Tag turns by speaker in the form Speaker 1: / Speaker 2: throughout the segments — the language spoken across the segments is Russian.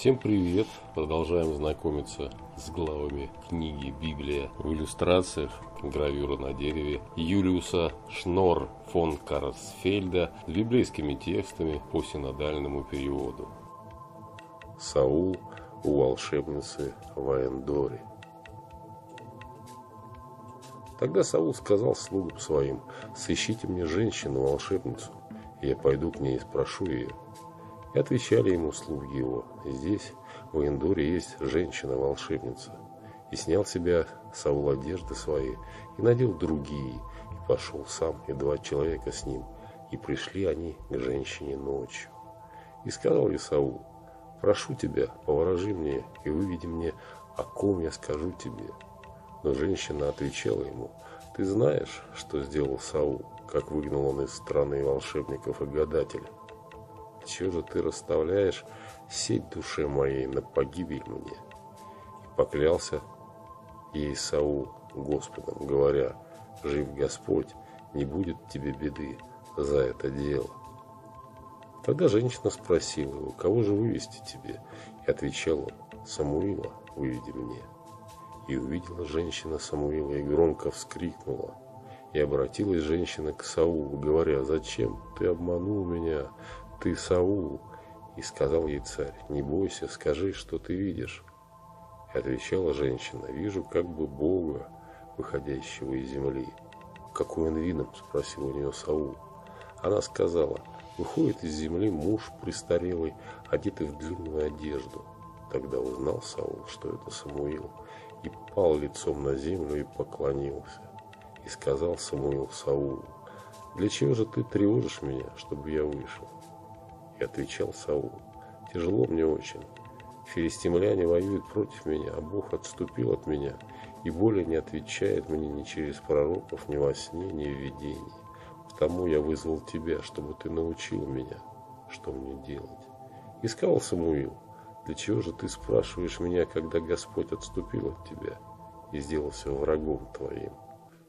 Speaker 1: Всем привет! Продолжаем знакомиться с главами книги «Библия» в иллюстрациях гравюра на дереве Юлиуса Шнор фон Карсфельда с библейскими текстами по синодальному переводу. Саул у волшебницы Ваендори. Тогда Саул сказал слугам своим, «Сыщите мне женщину-волшебницу, я пойду к ней и спрошу ее». И отвечали ему слуги его, «Здесь, в Эндоре, есть женщина-волшебница». И снял себя Саул одежды свои, и надел другие, и пошел сам, и два человека с ним, и пришли они к женщине ночью. И сказал Саул, «Прошу тебя, поворожи мне и выведи мне, о ком я скажу тебе». Но женщина отвечала ему, «Ты знаешь, что сделал Саул, как выгнал он из страны волшебников и гадателей? Чего же ты расставляешь сеть душе моей на погибель мне?» И поклялся ей Саул Господом, говоря, «Жив Господь, не будет тебе беды за это дело». Тогда женщина спросила его, «Кого же вывести тебе?» И отвечал он, «Самуила выведи мне». И увидела женщина Самуила и громко вскрикнула. И обратилась женщина к Саулу, говоря, «Зачем ты обманул меня, ты Саул?» И сказал ей царь, «Не бойся, скажи, что ты видишь». И отвечала женщина, «Вижу как бы Бога, выходящего из земли». «Какой он видом?» – спросил у нее Саул. Она сказала, «Выходит из земли муж престарелый, одетый в длинную одежду». Тогда узнал Саул, что это Самуил, и пал лицом на землю и поклонился. И сказал Самуил Саулу, «Для чего же ты тревожишь меня, чтобы я вышел?» Отвечал Саул, «Тяжело мне очень. Филистимляне воюют против меня, а Бог отступил от меня и более не отвечает мне ни через пророков, ни во сне, ни в видении. Потому я вызвал тебя, чтобы ты научил меня, что мне делать». И сказал Самуил, для чего же ты спрашиваешь меня, когда Господь отступил от тебя и сделался врагом твоим?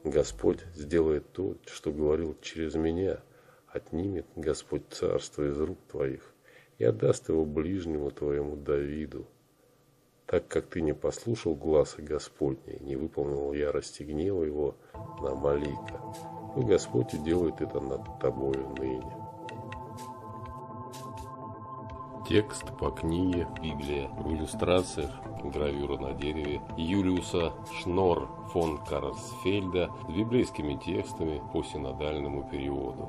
Speaker 1: Господь сделает то, что говорил через меня, отнимет Господь царство из рук твоих и отдаст его ближнему твоему Давиду. Так как ты не послушал гласа Господня и не выполнил ярости гнева его на Малика, то Господь и делает это над тобою ныне. Текст по книге «Библия» в иллюстрациях гравюра на дереве Юлиуса Шнор фон Карсфельда с библейскими текстами по синодальному переводу.